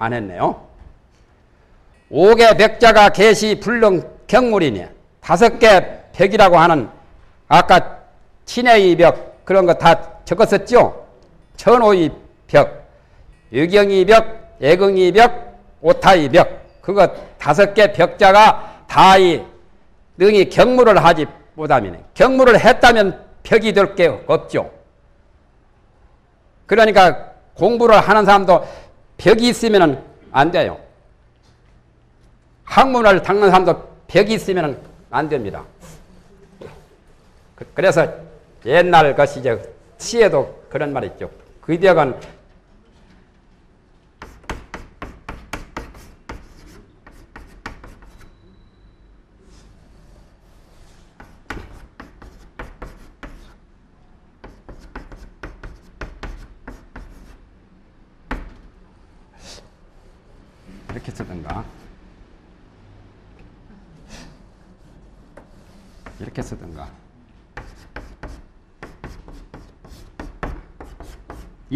안 했네요. 옥의 벽자가 계시 불능 경물이니 다섯 개 벽이라고 하는 아까 친해의 벽 그런 거 다 적었었죠? 천호의 벽, 유경의 벽, 예경의 벽, 오타의 벽 그거 다섯 개 벽자가 다 이 능히 경물을 하지 못하면 경물을 했다면 벽이 될 게 없죠. 그러니까 공부를 하는 사람도 벽이 있으면 안 돼요. 학문을 닦는 사람도 벽이 있으면 안 됩니다. 그, 그래서 옛날 것이 이제 시에도 그런 말이 있죠. 그 벽은 이렇게 쓰던가 이렇게 쓰던가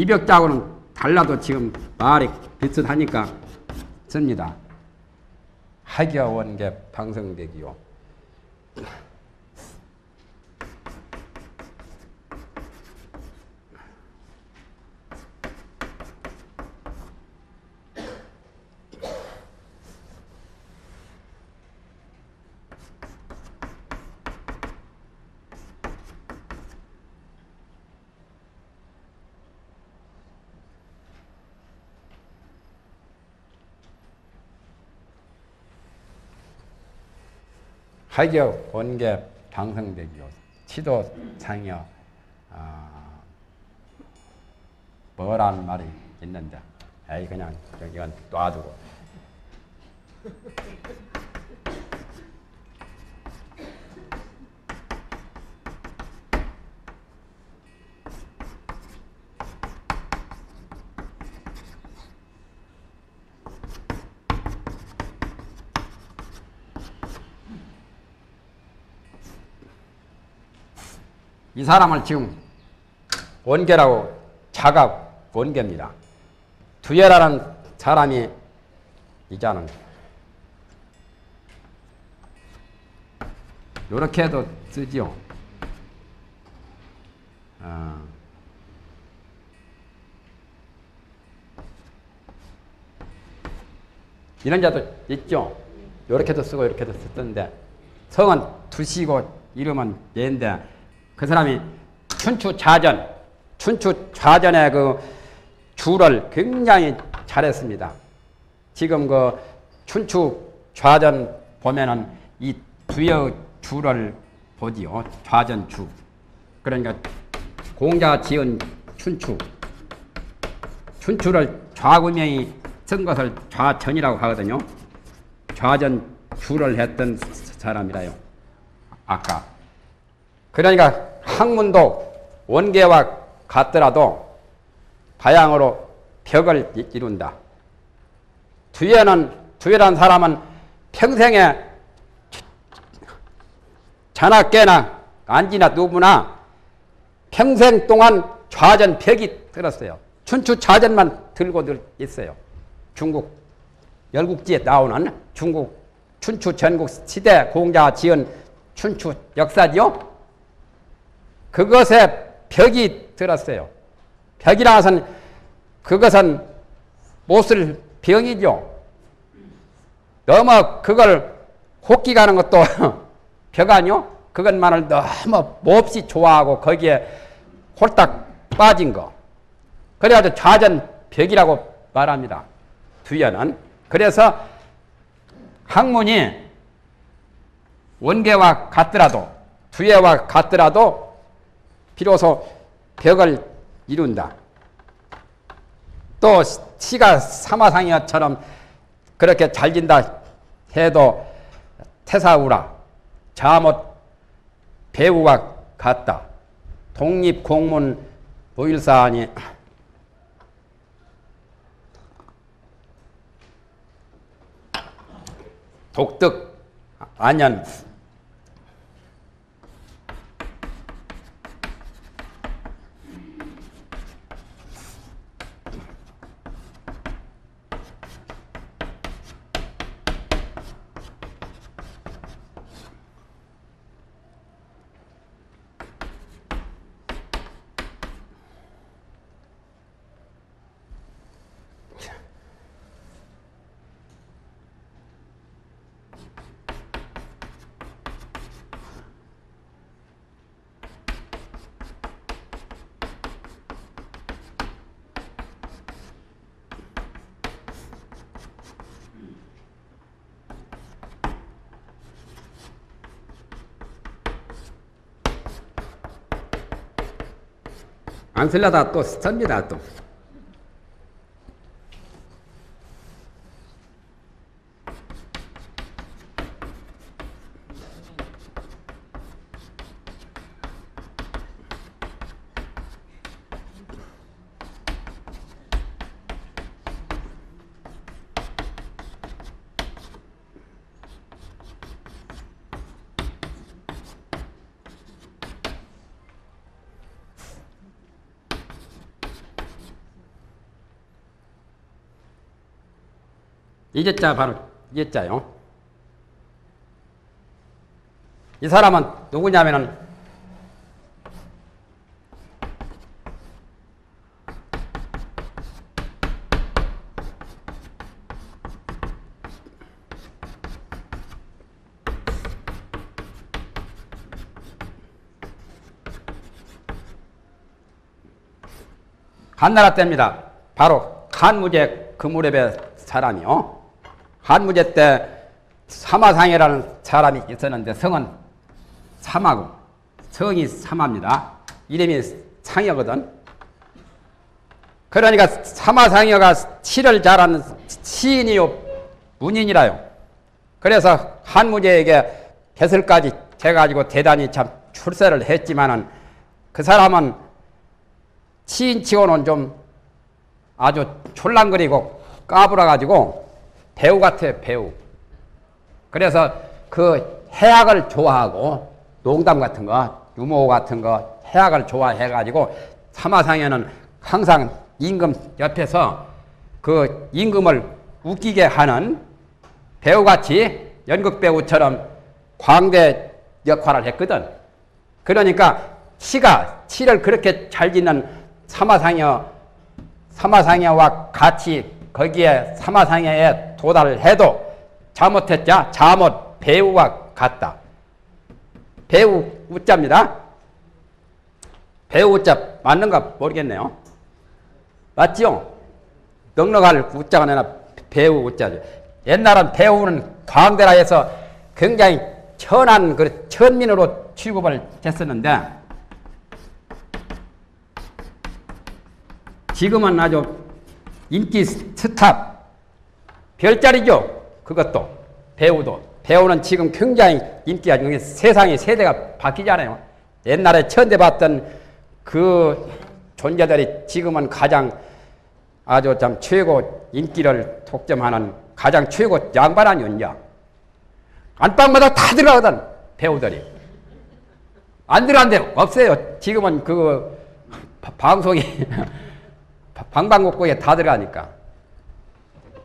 이벽자하고는 달라도 지금 말이 비슷하니까 씁니다. 하기와 원계 방성되기요. 하격 원계 방성되기요 치도 상여 아, 뭐라는 말이 있는데 에이 그냥 이건 놔두고 이 사람을 지금 원계라고 자가 원계입니다. 두예라는 사람이 이자는 이렇게 해도 쓰지요. 어. 이런 자도 있죠. 이렇게도 쓰고 이렇게도 쓰던데 성은 두시고 이름은 얘인데 그 사람이 춘추 좌전, 춘추 좌전의 그 주를 굉장히 잘했습니다. 지금 그 춘추 좌전 보면은 이 두의 주를 보지요. 좌전 주. 그러니까 공자 지은 춘추. 춘추를 좌구명이 쓴 것을 좌전이라고 하거든요. 좌전 주를 했던 사람이라요. 아까. 그러니까 학문도 원계와 같더라도 바양으로 벽을 이룬다. 두에는 두에란 사람은 평생에 자나 깨나 안지나 누구나 평생 동안 좌전 벽이 들었어요. 춘추 좌전만 들고 있어요. 중국 열국지에 나오는 중국 춘추 전국 시대 공자 지은 춘추 역사지요. 그것에 벽이 들었어요. 벽이라 것은 그것은 못쓸 병이죠. 너무 그걸 혹기 가는 것도 벽 아니요? 그것만을 너무 몹시 좋아하고 거기에 홀딱 빠진 거. 그래가지고 좌전 벽이라고 말합니다. 두연은. 그래서 학문이 원계와 같더라도 두예와 같더라도 비로소 벽을 이룬다. 또 시가 사마상이처럼 그렇게 잘 진다 해도 태사우라 자못 배우와 같다. 독립공문 보일사하니 독특 안연 안 쓸려다 또 씁니다 또. 이제자 바로 이제자요. 이 사람은 누구냐면은 한나라 때입니다. 바로 한무제 금우랩의 사람이요. 한무제 때 사마상이라는 사람이 있었는데 성은 사마고 성이 사마입니다. 이름이 상여거든. 그러니까 사마상여가 시를 잘하는 시인이요 문인이라요. 그래서 한무제에게 벼슬까지 돼가지고 대단히 참 출세를 했지만은 그 사람은 시인치고는 좀 아주 촐랑거리고 까불어가지고 배우 같아요, 배우. 그래서 그 해악을 좋아하고 농담 같은 거, 유머 같은 거, 해악을 좋아해가지고 사마상에는 항상 임금 옆에서 그 임금을 웃기게 하는 배우같이 연극 배우처럼 광대 역할을 했거든. 그러니까 시가 시를 그렇게 잘 짓는 사마상여 사마상여와 같이 거기에 사마상여에 도달을 해도 잘못했자 잘못 배우와 같다. 배우 우자입니다. 배우 우자 맞는가 모르겠네요. 맞지요? 넉넉할 우자가 아니라 배우 우자죠. 옛날은 배우는 광대라 해서 굉장히 천한 그 천민으로 취급을 했었는데 지금은 아주 인기 스타 별자리죠. 그것도 배우도 배우는 지금 굉장히 인기가 지금 세상의 세대가 바뀌잖아요. 옛날에 천대 봤던 그 존재들이 지금은 가장 아주 참 최고 인기를 독점하는 가장 최고 양반한 연장. 안방마다 다 들어가거든 배우들이. 안 들어간데 없어요. 지금은 그 방송이 방방곡곡에 다 들어가니까.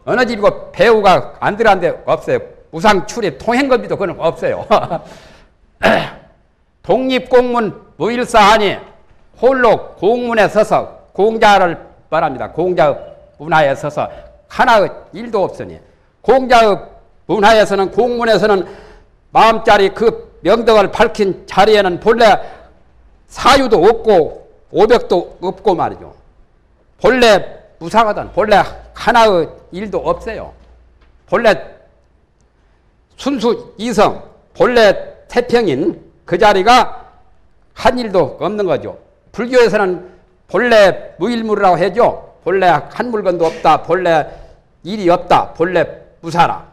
어느 집이고 배우가 안 들어간 데 없어요. 우상 출입 통행거비도 그건 없어요. 독립공문 무일사하니 홀로 공문에 서서 공자를 말합니다. 공자 문화에 서서 하나의 일도 없으니 공자의 문화에서는 공문에서는 마음자리 그 명덕을 밝힌 자리에는 본래 사유도 없고 오백도 없고 말이죠. 본래 무상하던 본래 하나의 일도 없어요. 본래 순수 이성, 본래 태평인 그 자리가 한 일도 없는 거죠. 불교에서는 본래 무일물이라고 해죠. 본래 한 물건도 없다. 본래 일이 없다. 본래 무사라.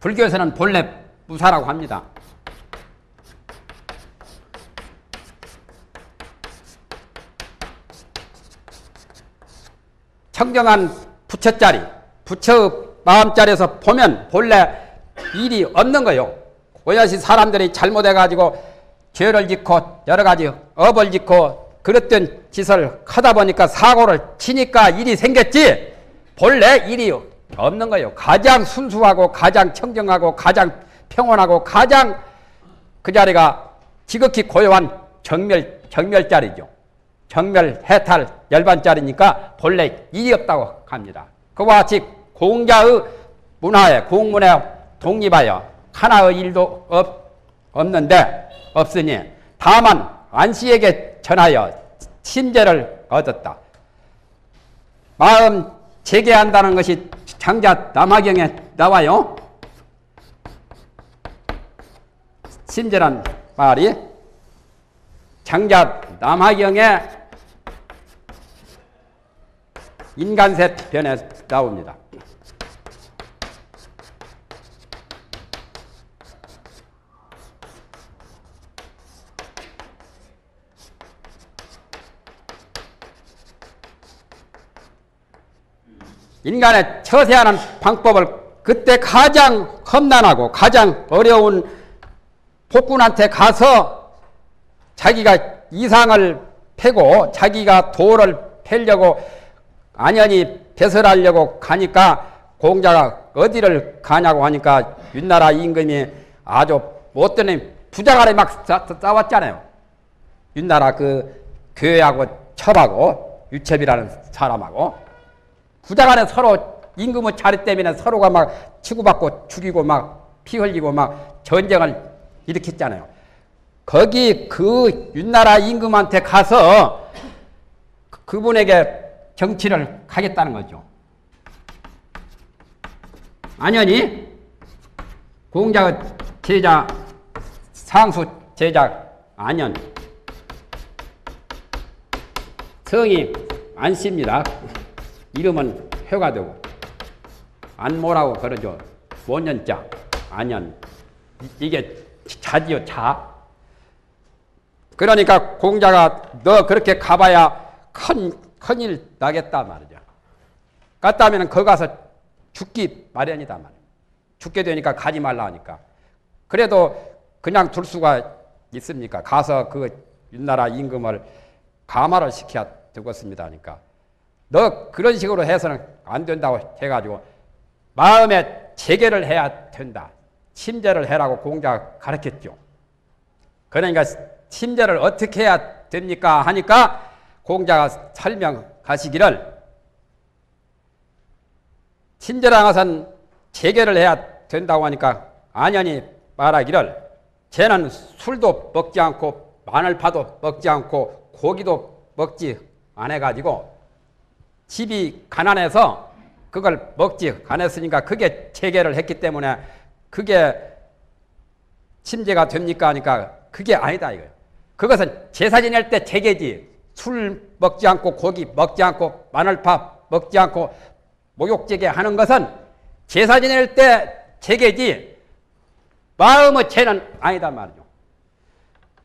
불교에서는 본래 무사라고 합니다. 청정한 부처자리, 부처 마음자리에서 보면 본래 일이 없는 거요. 고야시 사람들이 잘못해가지고 죄를 짓고 여러 가지 업을 짓고 그랬던 짓을 하다 보니까 사고를 치니까 일이 생겼지 본래 일이 없는 거예요. 가장 순수하고 가장 청정하고 가장 평온하고 가장 그 자리가 지극히 고요한 정멸 정멸 자리죠. 정멸 해탈 열반 자리니까 본래 일이 없다고 합니다. 그와 같이 공자의 문화에 공문에 독립하여 하나의 일도 없, 없는데 없으니 다만 안씨에게 전하여 심재를 얻었다. 마음 재개한다는 것이 장자 남화경에 나와요. 심재란 말이 장자 남화경에 인간세 편에 나옵니다. 인간의 처세하는 방법을 그때 가장 험난하고 가장 어려운 폭군한테 가서 자기가 이상을 패고 자기가 돌을 패려고 안연히 배설하려고 가니까 공자가 어디를 가냐고 하니까 윗나라 임금이 아주 못되는 부자간에 막 싸웠잖아요. 윗나라 그 교회하고 첩하고 유첩이라는 사람하고 부자간에 서로 임금의 자리 때문에 서로가 막 치고받고 죽이고 막 피 흘리고 막 전쟁을 일으켰잖아요. 거기 그 윗나라 임금한테 가서 그분에게 정치를 하겠다는 거죠. 안연히 공자의 제자 상수 제자 안연 성이 안씨입니다. 이름은 회가 되고 안모라고 그러죠. 원년자 안연 이게 자지요 자. 그러니까 공자가 너 그렇게 가봐야 큰 큰일 나겠다 말이죠. 갔다 하면 거 가서 죽기 마련이다 말이야. 죽게 되니까 가지 말라 하니까. 그래도 그냥 둘 수가 있습니까? 가서 그 윗나라 임금을 감화를 시켜야 되겠습니다 하니까. 너 그런 식으로 해서는 안 된다고 해가지고 마음에 재개를 해야 된다. 침제를 해라고 공자가 가르쳤죠. 그러니까 침제를 어떻게 해야 됩니까? 하니까 공자가 설명하시기를 친절한 재개를 해야 된다고 하니까 안연히 말하기를 쟤는 술도 먹지 않고 마늘파도 먹지 않고 고기도 먹지 안 해가지고 집이 가난해서 그걸 먹지 않았으니까 그게 체계를 했기 때문에 그게 침제가 됩니까 하니까 그게 아니다 이거예요. 그것은 제사 지낼 때 체계지 술 먹지 않고 고기 먹지 않고 마늘파 먹지 않고 목욕제게 하는 것은 제사 지낼 때 제게지 마음의 죄는 아니다 말이죠.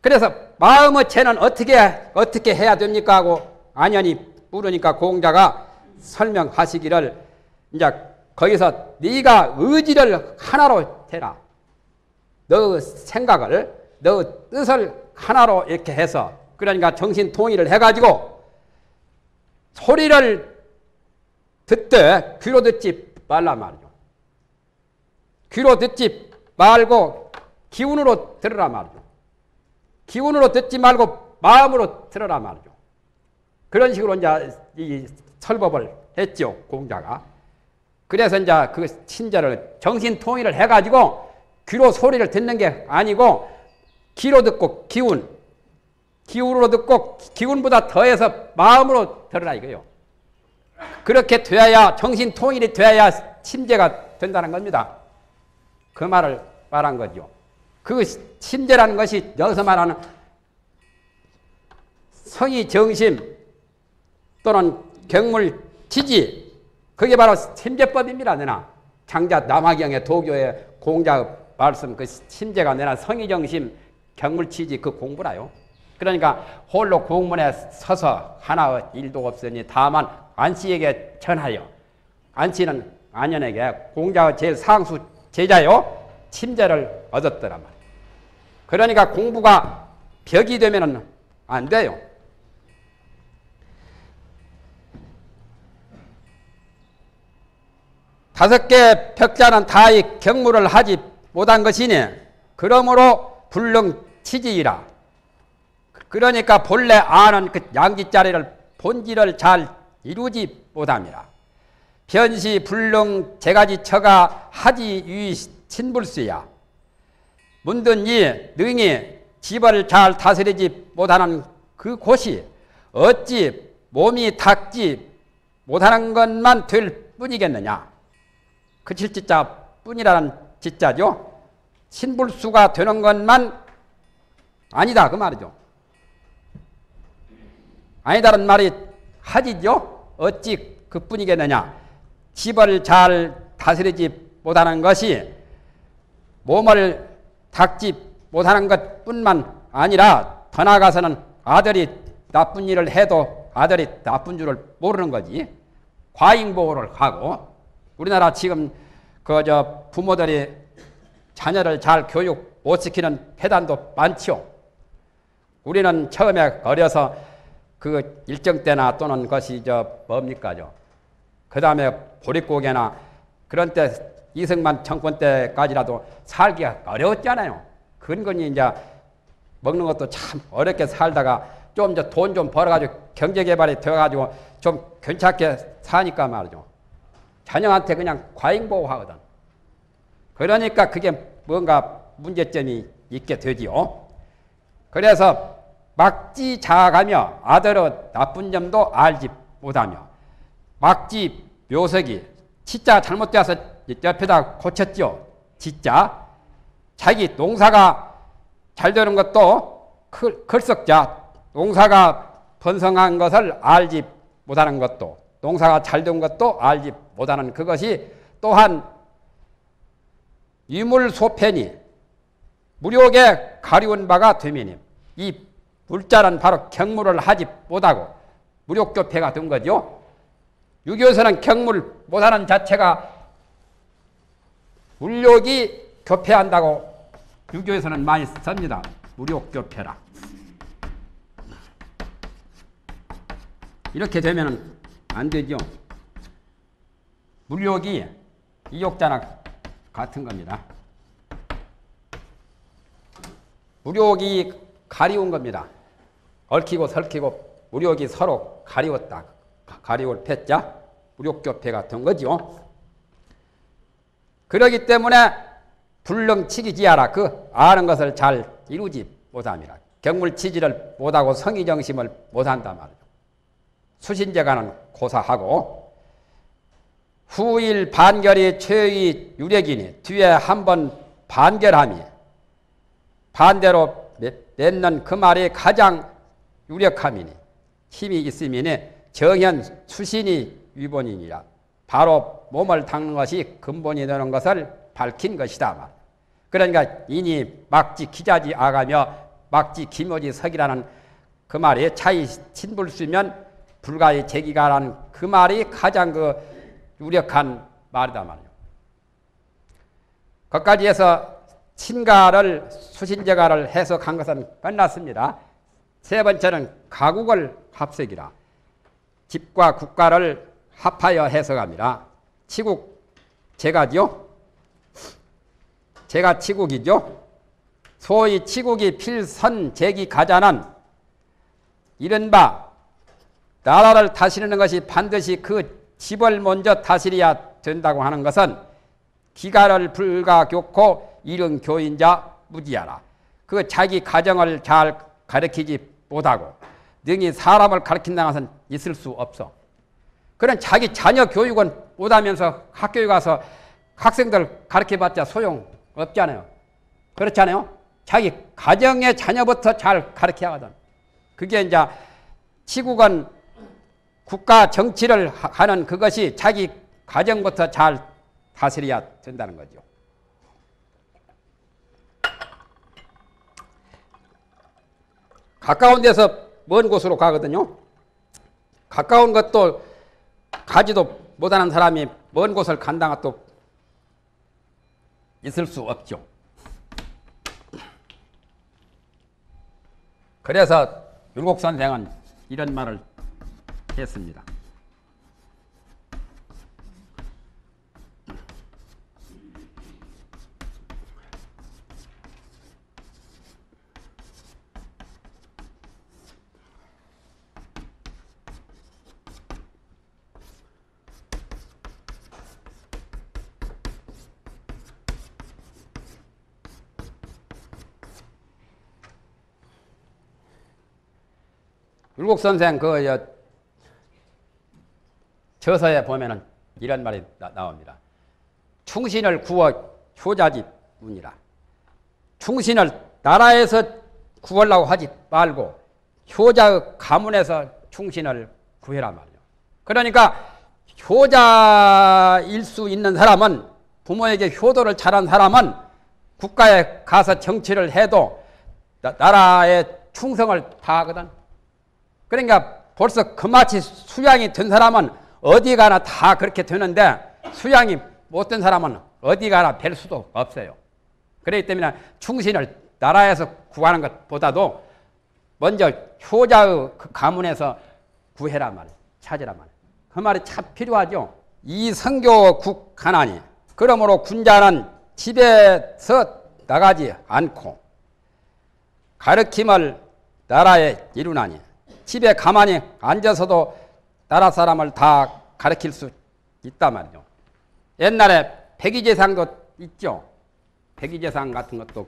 그래서 마음의 죄는 어떻게 어떻게 해야 됩니까 하고 안연히 물으니까 공자가 설명하시기를 이제 거기서 네가 의지를 하나로 해라. 너 생각을 너 뜻을 하나로 이렇게 해서 그러니까 정신 통일을 해가지고 소리를 듣되 귀로 듣지 말라 말이죠. 귀로 듣지 말고 기운으로 들으라 말이죠. 기운으로 듣지 말고 마음으로 들으라 말이죠. 그런 식으로 이제 이 설법을 했죠 공자가. 그래서 이제 그 친절을 정신 통일을 해가지고 귀로 소리를 듣는 게 아니고 귀로 듣고 기운 기운으로 듣고 기운보다 더해서 마음으로 들으라 이거요. 그렇게 되어야 정신 통일이 되어야 침제가 된다는 겁니다. 그 말을 말한 거죠. 그 침제라는 것이 여기서 말하는 성의 정심 또는 경물 지지 그게 바로 침제법입니다. 내나 장자 남화경의 도교의 공자 말씀 그 침제가 내나 성의 정심 경물 지지 그 공부라요. 그러니까 홀로 공문에 서서 하나 일도 없으니 다만 안씨에게 전하여 안씨는 안연에게 공자가 제일 상수 제자요 침제를 얻었더라 말. 그러니까 공부가 벽이 되면은 안 돼요. 다섯 개 벽자는 다이 경무를 하지 못한 것이니 그러므로 불능 치지이라. 그러니까 본래 아는 그 양지자리를 본질을 잘 이루지 못합니다. 변시 불능 제가지 처가 하지 유 친불수야. 문든 이 능이 집을 잘 다스리지 못하는 그 곳이 어찌 몸이 닿지 못하는 것만 될 뿐이겠느냐. 그 칠지자 뿐이라는 지자죠. 신불수가 되는 것만 아니다 그 말이죠. 아니다는 말이 하지죠. 어찌 그뿐이겠느냐? 집을 잘 다스리지 못하는 것이 몸을 닦지 못하는 것 뿐만 아니라 더 나아가서는 아들이 나쁜 일을 해도 아들이 나쁜 줄을 모르는 거지. 과잉보호를 하고 우리나라 지금 그 저 부모들이 자녀를 잘 교육 못 시키는 폐단도 많지요. 우리는 처음에 어려서 그 일정 때나 또는 것이 저 뭡니까 그 다음에 보릿고개나 그런 때 이승만 정권 때까지라도 살기가 어려웠잖아요. 근근히 이제 먹는 것도 참 어렵게 살다가 좀 이제 돈 좀 벌어가지고 경제 개발이 되어가지고 좀 괜찮게 사니까 말이죠. 자녀한테 그냥 과잉 보호하거든. 그러니까 그게 뭔가 문제점이 있게 되지요. 그래서 막지 자아가며 아들의 나쁜 점도 알지 못하며 막지 묘석이 치자 잘못되어서 옆에다 고쳤죠. 진짜 자기 농사가 잘 되는 것도 클석자 농사가 번성한 것을 알지 못하는 것도 농사가 잘 된 것도 알지 못하는 그것이 또한 유물소편이 무력에 가리운 바가 되면이 이 물자는 바로 경물을 하지 못하고 무력교패가 된 거죠. 유교에서는 경물 못하는 자체가 물욕이 교패한다고 유교에서는 많이 씁니다. 무력교패라. 이렇게 되면 안 되죠. 물욕이 이욕자나 같은 겁니다. 무력이 가리운 겁니다. 얽히고 설키고 무력이 서로 가리웠다. 가리울 패자 무력교패가 된 거죠. 그러기 때문에 불능치기지하라 그 아는 것을 잘 이루지 못함이라. 경물치지를 못하고 성의정심을 못한단 말이죠. 수신제가는 고사하고 후일 반결이 최의 유력이니 뒤에 한 번 반결함이 반대로 맺는 그 말이 가장 유력함이니 힘이 있으니 정현 수신이 위본이니라 바로 몸을 닦는 것이 근본이 되는 것을 밝힌 것이다. 그러니까 이니 막지 기자지 아가며 막지 기모지 석이라는 그 말이 차이 친불 쓰면 불가의 제기가라는 그 말이 가장 그 유력한 말이다 말이요. 거기까지 해서 친가를 수신제가를 해석한 것은 끝났습니다. 세 번째는 가국을 합색이라 집과 국가를 합하여 해석합니다. 치국 제가죠. 제가 치국이죠. 소위 치국이 필선 제기 가자는 이른바 나라를 다스리는 것이 반드시 그 집을 먼저 다스려야 된다고 하는 것은 기가를 불가 교코 이른 교인자 무지하라. 그 자기 가정을 잘 가르치지 못하고 능히 사람을 가르친다는 것은 있을 수 없어. 그런 자기 자녀 교육은 못하면서 학교에 가서 학생들 가르쳐봤자 소용 없잖아요. 그렇잖아요. 자기 가정의 자녀부터 잘 가르쳐야 하거든. 그게 이제 치국은 국가 정치를 하는 그것이 자기 가정부터 잘 다스려야 된다는 거죠. 가까운 데서 먼 곳으로 가거든요. 가까운 것도 가지도 못하는 사람이 먼 곳을 간다가 또 있을 수 없죠. 그래서 율곡 선생은 이런 말을 했습니다. 율곡 선생 그 저서에 보면은 이런 말이 나, 옵니다 충신을 구워 효자지 뿐이라. 충신을 나라에서 구하려고 하지 말고 효자의 가문에서 충신을 구해라 말이요. 그러니까 효자일 수 있는 사람은 부모에게 효도를 잘한 사람은 국가에 가서 정치를 해도 나, 나라의 충성을 다하거든. 그러니까 벌써 그마치 수양이 된 사람은 어디 가나 다 그렇게 되는데 수양이 못 된 사람은 어디 가나 뵐 수도 없어요. 그렇기 때문에 충신을 나라에서 구하는 것보다도 먼저 효자의 그 가문에서 구해라 말, 찾으라 말. 그 말이 참 필요하죠. 이 성교 국 하나니 그러므로 군자는 집에서 나가지 않고 가르침을 나라에 이루나니 집에 가만히 앉아서도 나라 사람을 다 가르칠 수 있단 말이죠. 옛날에 백의재상도 있죠. 백의재상 같은 것도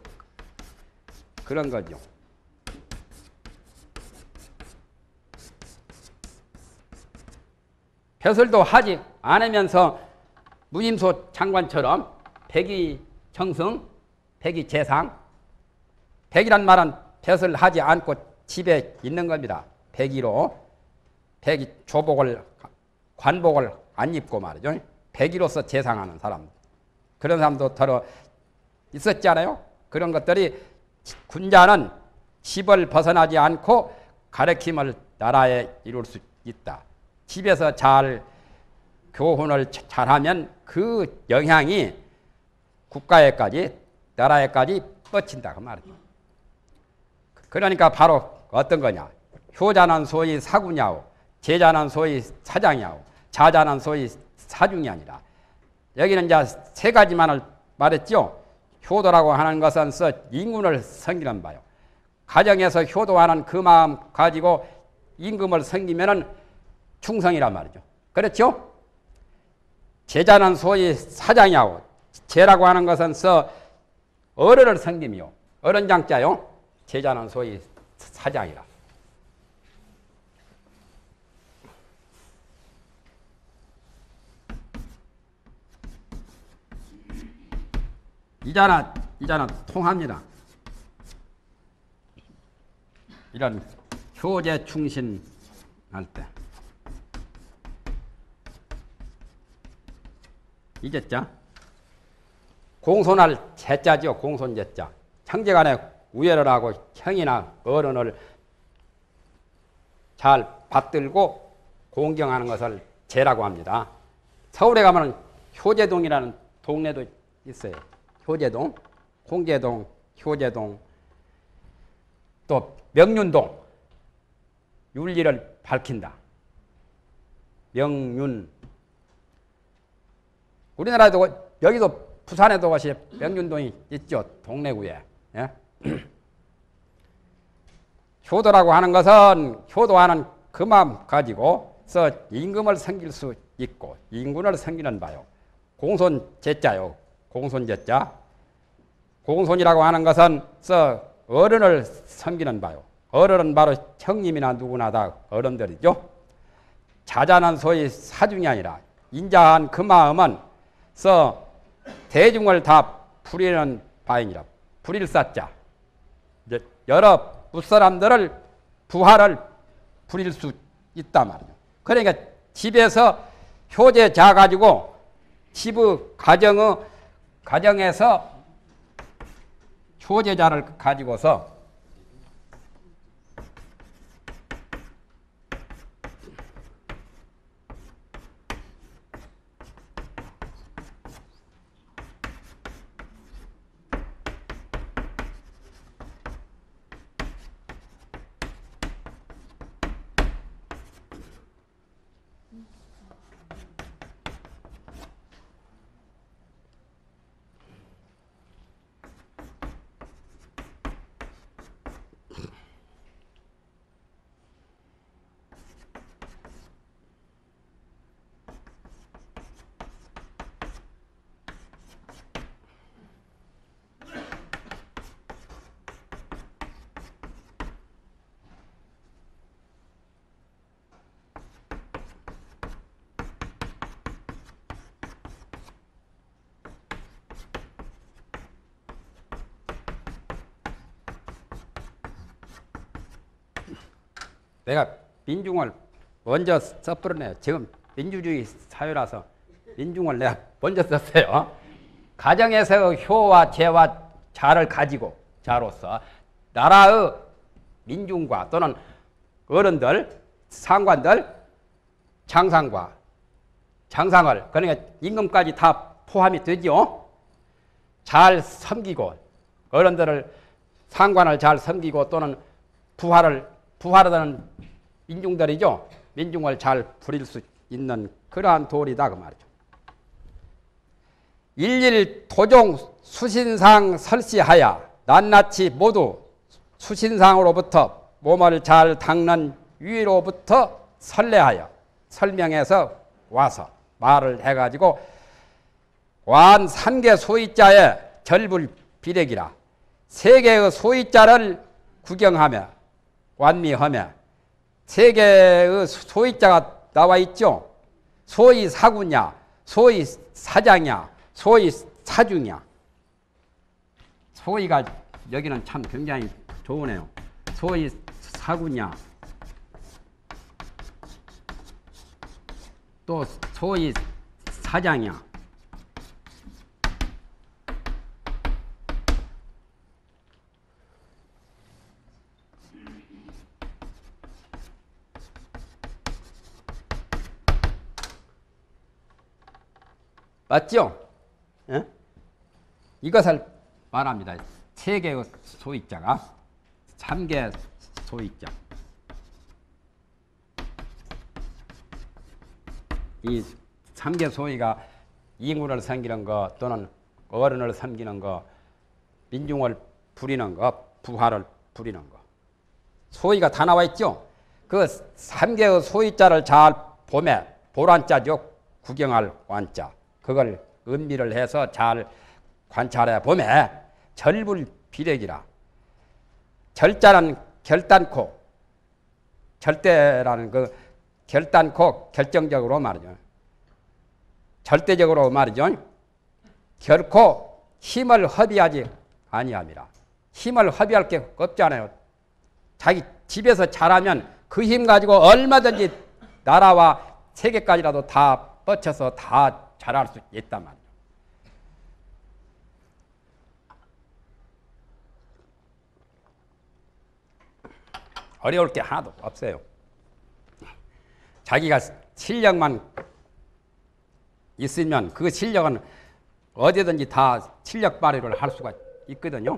그런 거죠. 벼슬도 하지 않으면서 무임소 장관처럼 백의 정승, 백의 재상, 백이란 말은 벼슬 하지 않고 집에 있는 겁니다. 백의로 백의 조복을 관복을 안 입고 말이죠. 백의로서 재상하는 사람 그런 사람도 더러 있었잖아요. 그런 것들이 군자는 집을 벗어나지 않고 가르침을 나라에 이룰 수 있다. 집에서 잘 교훈을 잘하면 그 영향이 국가에까지 나라에까지 뻗친다 그 말이죠. 그러니까 바로 어떤 거냐? 효자는 소위 사구냐오, 제자는 소위 사장이야오, 자자는 소위 사중이 아니라 여기는 이제 세 가지만을 말했죠. 효도라고 하는 것은 써 인군을 섬기는 바요. 가정에서 효도하는 그 마음 가지고 임금을 섬기면은 충성이란 말이죠. 그렇죠? 제자는 소위 사장이하고 제라고 하는 것은 서 어른을 섬김이요. 어른 장자요. 제자는 소위 사장이라. 이자나 이자나 통합니다. 이런 효제 충신 할 때. 이제자 공손할 제자죠 공손제자 형제간에 우애를 하고 형이나 어른을 잘 받들고 공경하는 것을 제라고 합니다. 서울에 가면 효제동이라는 동네도 있어요. 효제동, 홍제동, 효제동, 또 명륜동, 윤리를 밝힌다. 명륜. 우리나라에도 여기도 부산에도 것이 명륜동이 있죠. 동래구에. 예? 효도라고 하는 것은 효도하는 그 마음 가지고서 임금을 섬길 수 있고 임군을 섬기는 바요. 공손 제자요. 공손 제자. 공손이라고 하는 것은 서 어른을 섬기는 바요. 어른은 바로 형님이나 누구나 다 어른들이죠. 자자는 소위 사중이 아니라 인자한 그 마음은 서 대중을 다 부리는 바이니라. 부릴 사자. 여러 무사람들을 부하를 부릴 수 있단 말이죠. 그러니까 집에서 효제 자 가지고 집의 가정의 가정에서 효제자를 가지고서 내가 민중을 먼저 써버렸네요. 지금 민주주의 사회라서 민중을 내가 먼저 썼어요. 가정에서 효와 재와 자를 가지고 자로서 나라의 민중과 또는 어른들, 상관들, 장상과 장상을 그러니까 임금까지 다 포함이 되죠. 잘 섬기고 어른들을 상관을 잘 섬기고 또는 부하를 부하르다는 민중들이죠. 민중을 잘 부릴 수 있는 그러한 도리다 그 말이죠. 일일 도종 수신상 설시하여 낱낱이 모두 수신상으로부터 몸을 잘 닦는 위로부터 설레하여 설명해서 와서 말을 해가지고 완 삼계 소이자의 절불 비례기라 세 개의 소이자를 구경하며 완미하며 세 개의 소이자가 나와 있죠. 소이 사구냐, 소이 사장이야, 소이 사중이야. 소이가 여기는 참 굉장히 좋으네요. 소이 사구냐, 또 소위 사장이야. 맞죠? 예? 이것을 말합니다. 세 개의 소익자가 삼개 소익자. 이 삼계 소위가 인구를 섬기는 거 또는 어른을 섬기는 거 민중을 부리는 거 부하를 부리는 거 소위가 다 나와 있죠. 그 삼계의 소위자를 잘 보매 보란자죠. 구경할 완자 그걸 음미를 해서 잘 관찰해 보매 절불 비례기라 절자는 결단코 절대라는 그 결단코 결정적으로 말이죠. 절대적으로 말이죠. 결코 힘을 허비하지 아니함이라. 힘을 허비할 게 없잖아요. 자기 집에서 잘하면 그 힘 가지고 얼마든지 나라와 세계까지라도 다 뻗쳐서 다 잘할 수 있단 말이에요. 어려울 게 하나도 없어요. 자기가 실력만 있으면 그 실력은 어디든지 다 실력 발휘를 할 수가 있거든요.